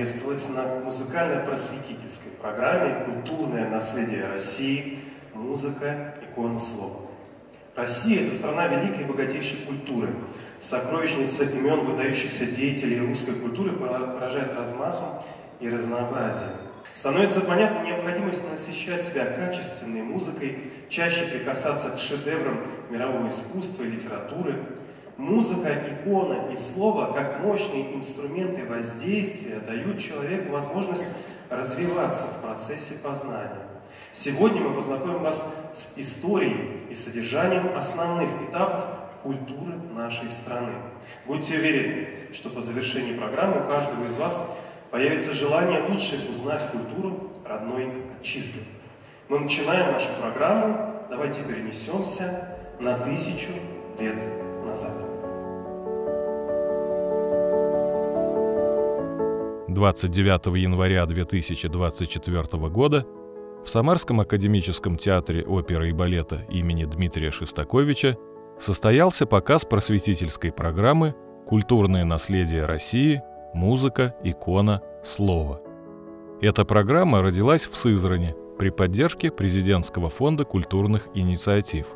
приветствовать на музыкально-просветительской программе «Культурное наследие России. Музыка, икона, слово». Россия – это страна великой и богатейшей культуры. Сокровищница имен выдающихся деятелей русской культуры поражает размахом и разнообразием. Становится понятна необходимость насыщать себя качественной музыкой, чаще прикасаться к шедеврам мирового искусства и литературы – Музыка, икона и слово, как мощные инструменты воздействия, дают человеку возможность развиваться в процессе познания. Сегодня мы познакомим вас с историей и содержанием основных этапов культуры нашей страны. Будьте уверены, что по завершении программы у каждого из вас появится желание лучше узнать культуру родной отчизны. Мы начинаем нашу программу. Давайте перенесемся на тысячу лет назад. 29 января 2024 года в Самарском академическом театре оперы и балета имени Дмитрия Шестаковича состоялся показ просветительской программы «Культурное наследие России. Музыка, икона, слово». Эта программа родилась в Сызрани при поддержке Президентского фонда культурных инициатив.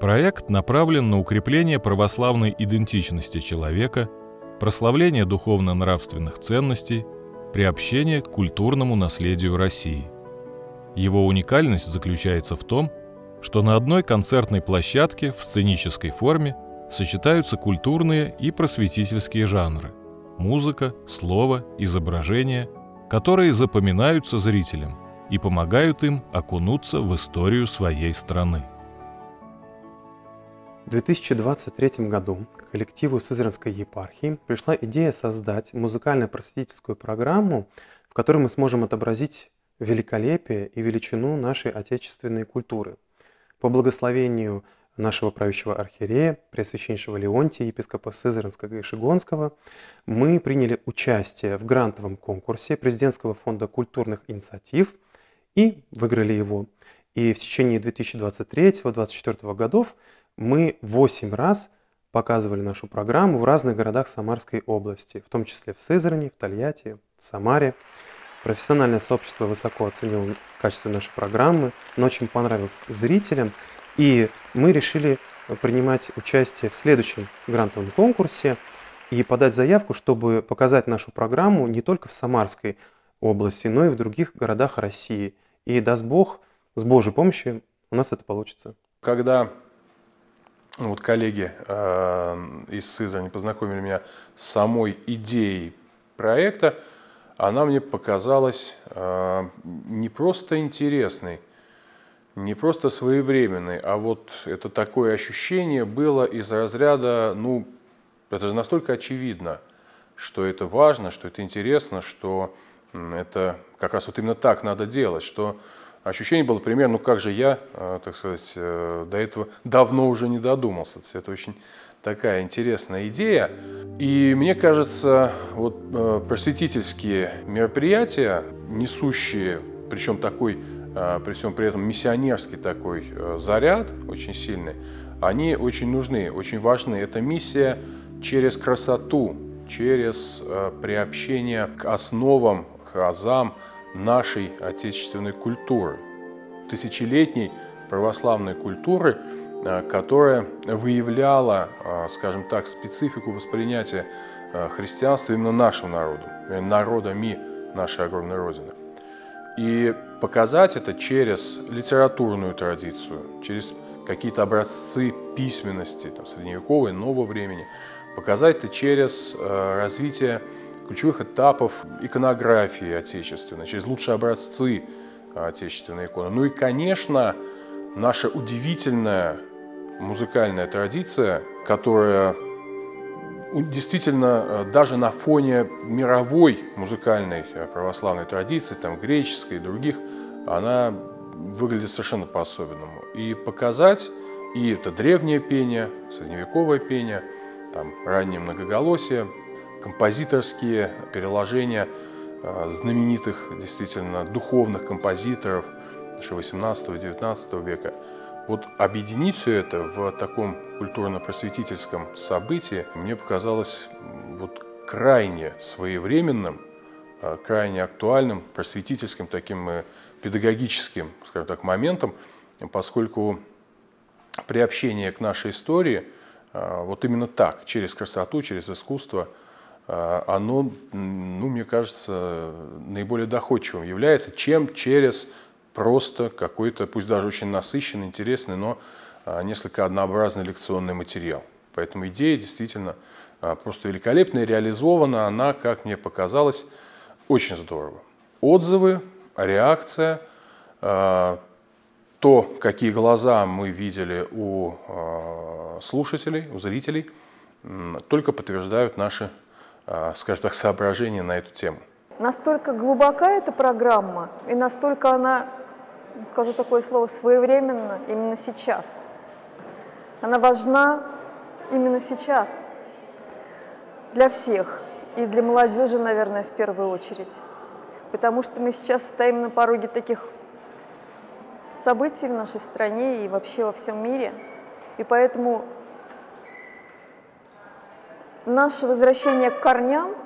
Проект направлен на укрепление православной идентичности человека – прославление духовно-нравственных ценностей, приобщение к культурному наследию России. Его уникальность заключается в том, что на одной концертной площадке в сценической форме сочетаются культурные и просветительские жанры – музыка, слово, изображение, которые запоминаются зрителям и помогают им окунуться в историю своей страны. В 2023 году коллективу Сызранской епархии пришла идея создать музыкально-просветительскую программу, в которой мы сможем отобразить великолепие и величину нашей отечественной культуры. По благословению нашего правящего архиерея, Преосвященнейшего Леонтия, епископа Сызранского и Шигонского, мы приняли участие в грантовом конкурсе Президентского фонда культурных инициатив и выиграли его. И в течение 2023-2024 годов мы 8 раз показывали нашу программу в разных городах Самарской области, в том числе в Сызрани, в Тольятти, в Самаре. Профессиональное сообщество высоко оценило качество нашей программы, но очень понравилось зрителям. И мы решили принимать участие в следующем грантовом конкурсе и подать заявку, чтобы показать нашу программу не только в Самарской области, но и в других городах России. И даст Бог, с Божьей помощью у нас это получится. Когда вот коллеги э, из Сызрани познакомили меня с самой идеей проекта, она мне показалась э, не просто интересной, не просто своевременной, а вот это такое ощущение было из разряда, ну, это же настолько очевидно, что это важно, что это интересно, что это как раз вот именно так надо делать, что ощущение было примерно, ну как же я, э, так сказать, э, до этого давно уже не додумался. Это очень такая интересная идея. И мне кажется, вот э, просветительские мероприятия, несущие, причем такой, при всем при этом миссионерский такой заряд, очень сильный, они очень нужны, очень важны. Это миссия через красоту, через приобщение к основам, к азам, нашей отечественной культуры, тысячелетней православной культуры, э, которая выявляла, э, скажем так, специфику воспринятия э, христианства именно нашим народом, народами нашей огромной Родины. И показать это через литературную традицию, через какие-то образцы письменности там, средневековой, нового времени, показать это через развитие ключевых этапов иконографии отечественной, через лучшие образцы отечественной иконы. Ну и, конечно, наша удивительная музыкальная традиция, которая действительно э, даже на фоне мировой музыкальной э, православной традиции, там греческой и других, она выглядит совершенно по-особенному. И показать, и это древнее пение, средневековое пение, там раннее многоголосие, композиторские переложения э, знаменитых действительно духовных композиторов 18-19 века. Вот объединить все это в таком культурно-просветительском событии мне показалось вот крайне своевременным, э, крайне актуальным, просветительским, таким педагогическим, скажем так, моментом, поскольку приобщение к нашей истории вот именно так, через красоту, через искусство, оно, ну, мне кажется, наиболее доходчивым является, чем через просто какой-то, пусть даже очень насыщенный, интересный, но несколько однообразный лекционный материал. Поэтому идея действительно а, просто великолепная, реализована она, как мне показалось, очень здорово. Отзывы, реакция, а, то, какие глаза мы видели у а, слушателей, у зрителей, только подтверждают наши, скажем так, соображения на эту тему. Настолько глубока эта программа, и настолько она, скажу такое слово, своевременно именно сейчас. Она важна именно сейчас для всех и для молодежи, наверное, в первую очередь. Потому что мы сейчас стоим на пороге таких событий в нашей стране и вообще во всем мире. И поэтому наше возвращение к корням –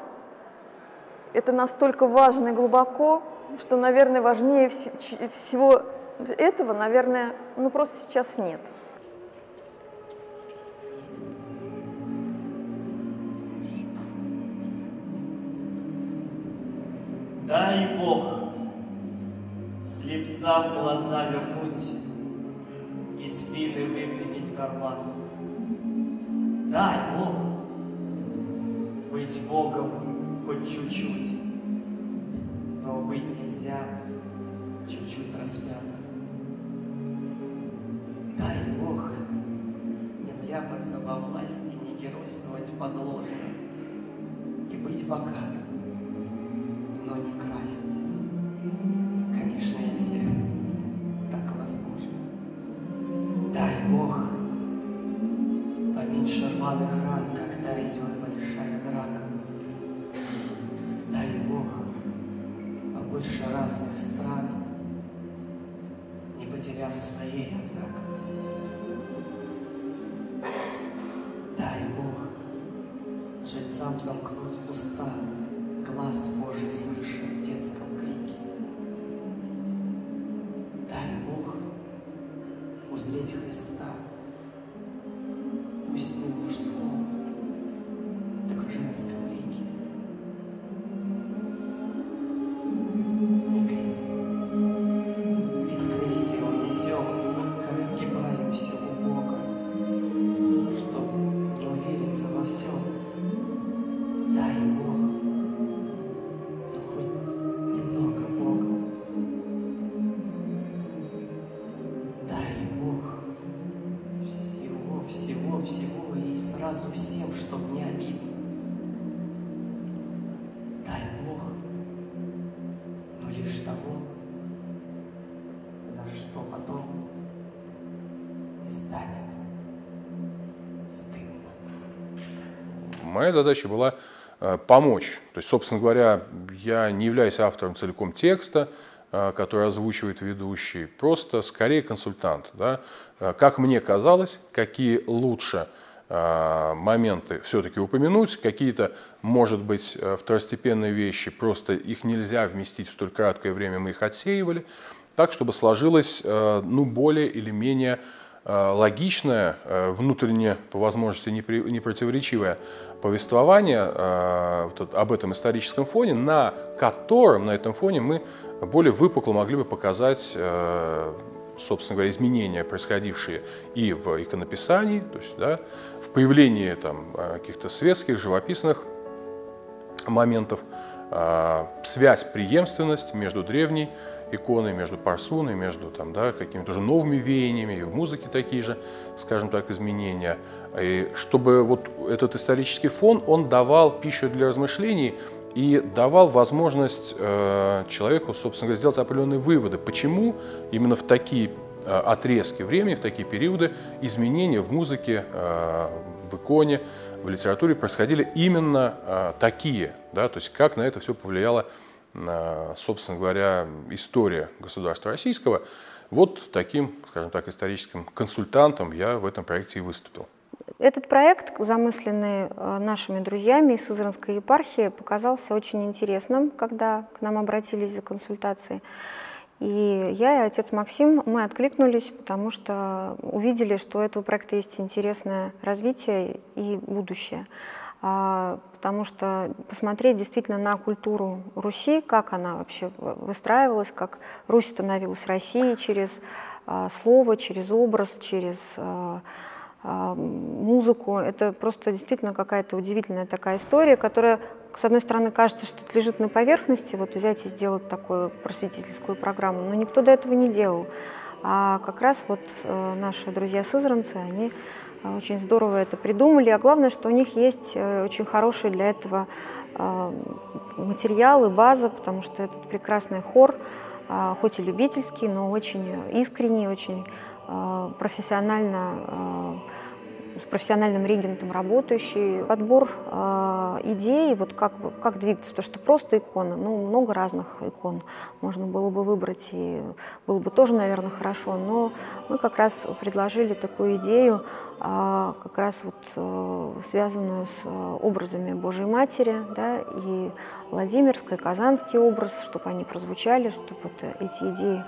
это настолько важно и глубоко, что, наверное, важнее всего этого, наверное, ну просто сейчас нет. Дай Бог слепцам глаза вернуть и спины выпрямить горбатым. Дай Бог быть Богом хоть чуть-чуть, но быть нельзя чуть-чуть распятым. Дай Бог не вляпаться во власти, не геройствовать подложно и быть богатым но не красть. Конечно, если так возможно. Дай Бог поменьше рваных ран, когда идет большая драка. Дай Бог побольше разных стран, не потеряв своей, однако. Дай Бог жильцам замкнуть уста, глаз Божий слышит в детском крике. Дай Бог узреть Христа, Моя задача была э, помочь. То есть, собственно говоря, я не являюсь автором целиком текста, э, который озвучивает ведущий, просто скорее консультант. Да? Э, Как мне казалось, какие лучше моменты все-таки упомянуть, какие-то, может быть, второстепенные вещи, просто их нельзя вместить в столь краткое время, мы их отсеивали, так, чтобы сложилось ну, более или менее логичное, э, внутренне, по возможности, непротиворечивое повествование э, об этом историческом фоне, на котором, на этом фоне мы более выпукло могли бы показать, э, собственно говоря, изменения, происходившие и в иконописании, то есть да, в появлении там, э, каких-то светских, живописных моментов, э, связь, преемственность между древней иконой, между парсуной, между там, да, какими-то уже новыми веяниями, и в музыке такие же, скажем так, изменения. И чтобы вот этот исторический фон, он давал пищу для размышлений и давал возможность э, человеку, собственно говоря, сделать определенные выводы, почему именно в такие э, отрезки времени, в такие периоды изменения в музыке, э, в иконе, в литературе происходили именно э, такие, да, то есть как на это все повлияло, собственно говоря, история государства российского. Вот таким, скажем так, историческим консультантом я в этом проекте и выступил. Этот проект, замысленный э, нашими друзьями из Сызранской епархии, показался очень интересным, когда к нам обратились за консультацией. И я и отец Максим, мы откликнулись, потому что увидели, что у этого проекта есть интересное развитие и будущее. А, потому что посмотреть действительно на культуру Руси, как она вообще выстраивалась, как Русь становилась Россией через а, слово, через образ, через а, музыку. Это просто действительно какая-то удивительная такая история, которая, с одной стороны, кажется, что лежит на поверхности, вот взять и сделать такую просветительскую программу, но никто до этого не делал. А как раз вот э, наши друзья-сызранцы, они очень здорово это придумали, а главное, что у них есть э, очень хороший для этого материал и база, потому что этот прекрасный хор, хоть и любительский, но очень искренний, очень профессионально с профессиональным регентом работающий. Подбор э, идей, вот как, как двигаться, потому что просто икона, ну, много разных икон можно было бы выбрать, и было бы тоже, наверное, хорошо, но мы как раз предложили такую идею, как раз вот э, связанную с э, образами Божьей Матери, да, и Владимирской, Казанский образ, чтобы они прозвучали, чтобы вот эти идеи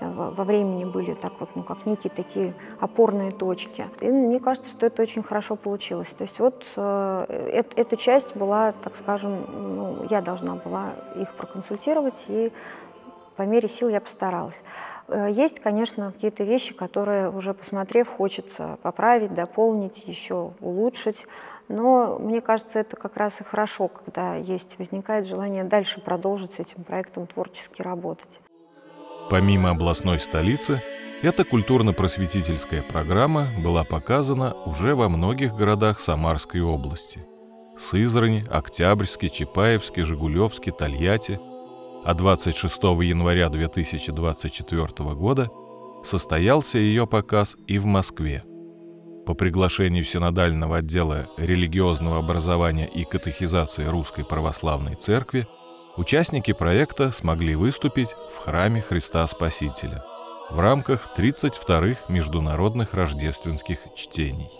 во времени были так вот, ну, как некие такие опорные точки. И мне кажется, что это очень хорошо получилось. То есть вот э, э, эта часть была, так скажем, ну, я должна была их проконсультировать, и по мере сил я постаралась. Э, есть, конечно, какие-то вещи, которые уже посмотрев, хочется поправить, дополнить, еще улучшить. Но мне кажется, это как раз и хорошо, когда есть, возникает желание дальше продолжить с этим проектом творчески работать. Помимо областной столицы, эта культурно-просветительская программа была показана уже во многих городах Самарской области. Сызрани, Октябрьске, Чапаевске, Жигулевске, Тольятти. А 26 января 2024 года состоялся ее показ и в Москве. По приглашению Синодального отдела религиозного образования и катехизации Русской Православной Церкви участники проекта смогли выступить в храме Христа Спасителя – в рамках 32-х международных рождественских чтений.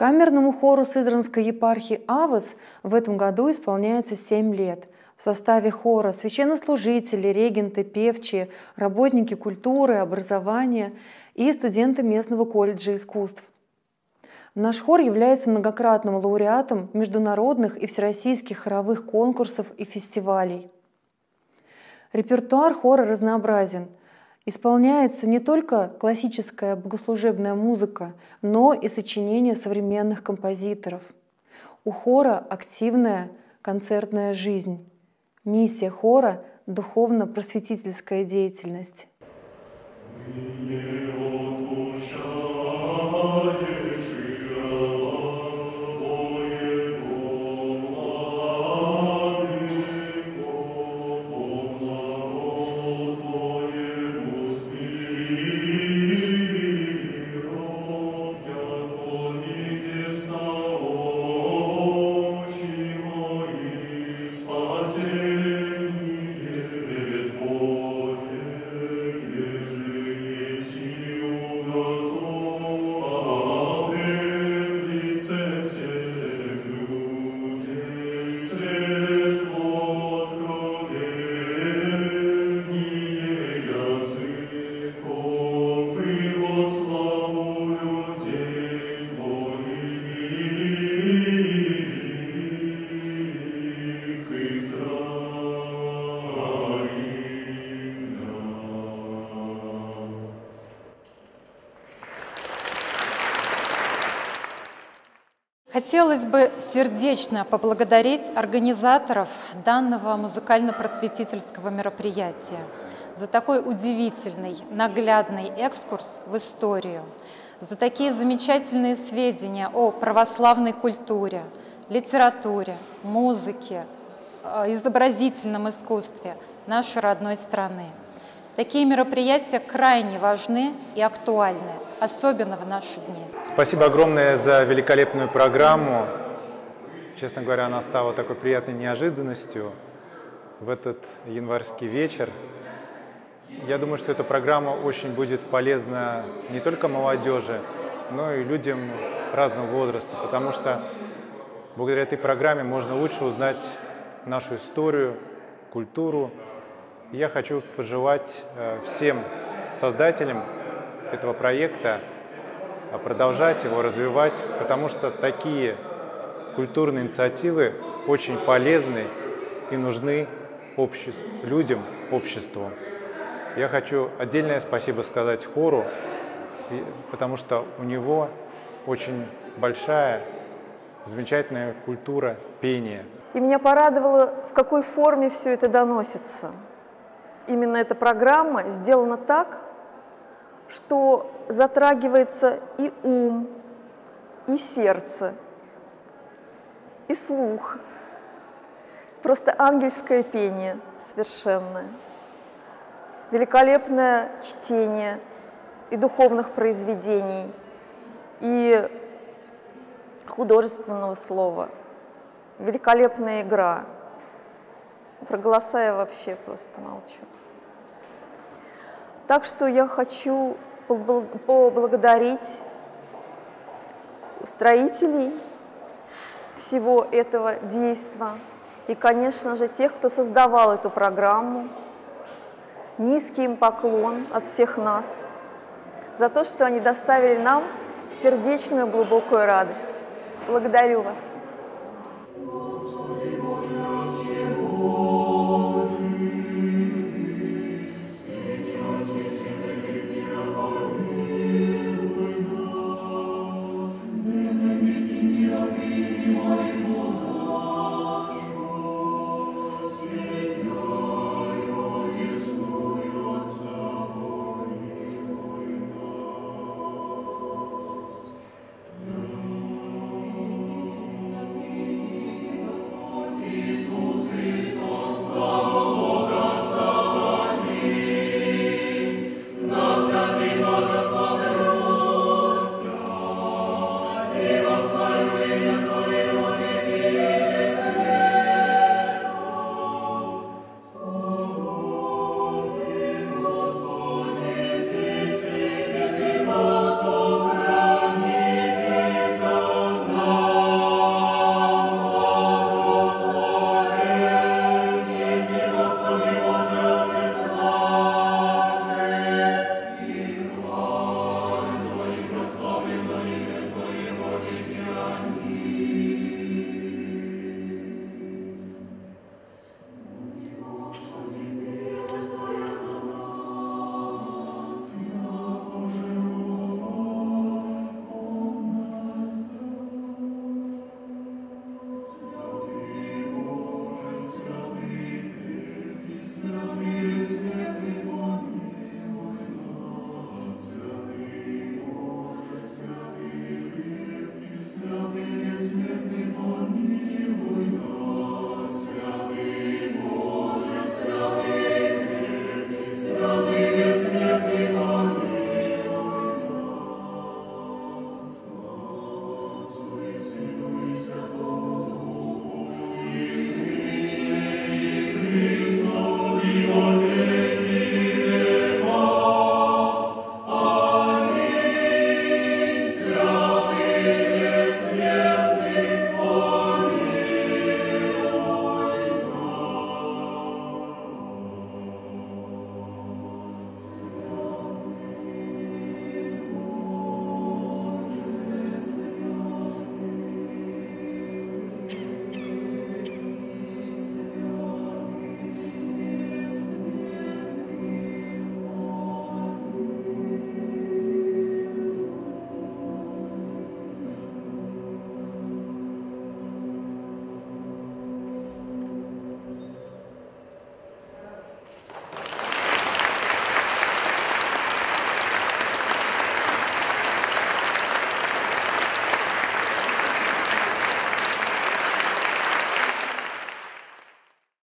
Камерному хору Сызранской епархии «Авос» в этом году исполняется 7 лет. В составе хора священнослужители, регенты, певчие, работники культуры, образования и студенты местного колледжа искусств. Наш хор является многократным лауреатом международных и всероссийских хоровых конкурсов и фестивалей. Репертуар хора разнообразен. Исполняется не только классическая богослужебная музыка, но и сочинения современных композиторов. У хора активная концертная жизнь. Миссия хора – духовно-просветительская деятельность. Хотелось бы сердечно поблагодарить организаторов данного музыкально-просветительского мероприятия за такой удивительный, наглядный экскурс в историю, за такие замечательные сведения о православной культуре, литературе, музыке, э, изобразительном искусстве нашей родной страны. Такие мероприятия крайне важны и актуальны, особенно в наши дни. Спасибо огромное за великолепную программу. Честно говоря, она стала такой приятной неожиданностью. в этот январский вечер. Я думаю, что эта программа очень будет полезна не только молодежи, но и людям разного возраста, потому что благодаря этой программе можно лучше узнать нашу историю, культуру. Я хочу пожелать э, всем создателям этого проекта а продолжать его развивать, потому что такие культурные инициативы очень полезны и нужны обществу, людям, обществу. Я хочу отдельное спасибо сказать хору, потому что у него очень большая, замечательная культура пения. И меня порадовало, в какой форме все это доносится. Именно эта программа сделана так, что затрагивается и ум, и сердце, и слух. Просто ангельское пение совершенное. Великолепное чтение и духовных произведений, и художественного слова. Великолепная игра. Про голоса я вообще просто молчу. Так что я хочу поблагодарить строителей всего этого действа и, конечно же, тех, кто создавал эту программу. Низкий им поклон от всех нас за то, что они доставили нам сердечную глубокую радость. Благодарю вас.